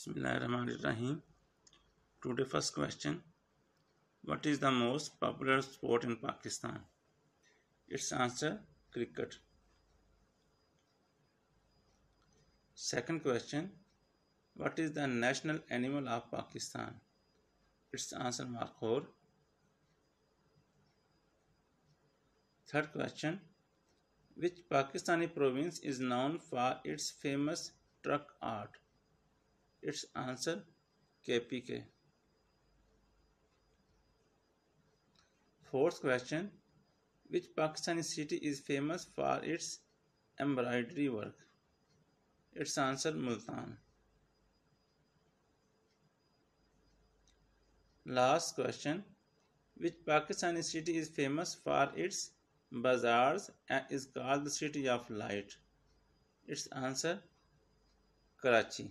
Bismillahirrahmanirrahim. Today first question. What is the most popular sport in Pakistan? Its answer cricket. Second question. What is the national animal of Pakistan? Its answer Markhor. Third question. Which Pakistani province is known for its famous truck art? Its answer KPK. Fourth question Which Pakistani city is famous for its embroidery work? Its answer Multan. Last question Which Pakistani city is famous for its bazaars and is called the City of Light? Its answer Karachi.